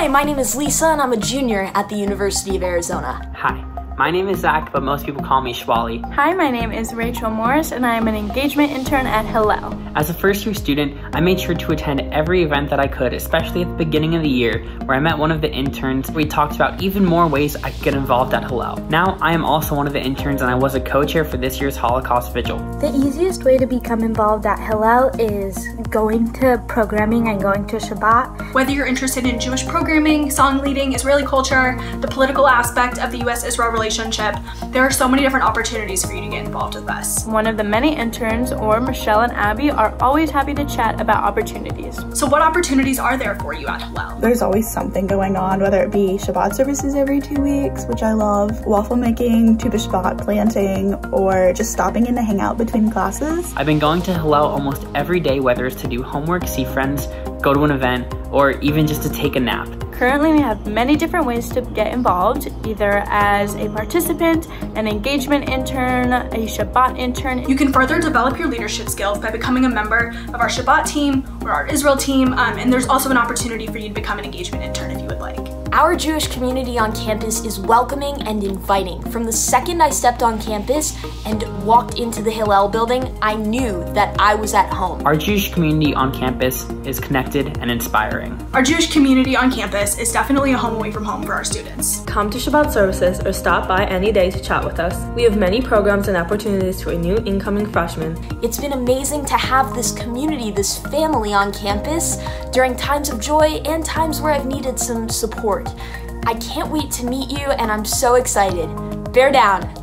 Hi, my name is Lisa and I'm a junior at the University of Arizona. Hi, my name is Zach, but most people call me Schwally. Hi, my name is Rachel Morris, and I am an engagement intern at Hillel. As a first year student, I made sure to attend every event that I could, especially at the beginning of the year, where I met one of the interns. We talked about even more ways I could get involved at Hillel. Now, I am also one of the interns, and I was a co chair for this year's Holocaust Vigil. The easiest way to become involved at Hillel is going to programming and going to Shabbat. Whether you're interested in Jewish programming, song leading, Israeli culture, the political aspect of the US Israel relationship, there are so many different opportunities for you to get involved with us. One of the many interns, or Michelle and Abby, are always happy to chat about opportunities. So, what opportunities are there for you at Hillel? There's always something going on, whether it be Shabbat services every two weeks, which I love, waffle making, Tu B'Shvat planting, or just stopping in to hang out between classes. I've been going to Hillel almost every day, whether it's to do homework, see friends, go to an event, or even just to take a nap. Currently, we have many different ways to get involved, either as a participant, an engagement intern, a Shabbat intern. You can further develop your leadership skills by becoming a member of our Shabbat team or our Israel team, um, and there's also an opportunity for you to become an engagement intern if you would like. Our Jewish community on campus is welcoming and inviting. From the second I stepped on campus and walked into the Hillel building, I knew that I was at home. Our Jewish community on campus is connected and inspiring. Our Jewish community on campus is definitely a home away from home for our students. Come to Shabbat services or stop by any day to chat with us. We have many programs and opportunities for new incoming freshmen. It's been amazing to have this community, this family on campus during times of joy and times where I've needed some support. I can't wait to meet you and I'm so excited. Bear down.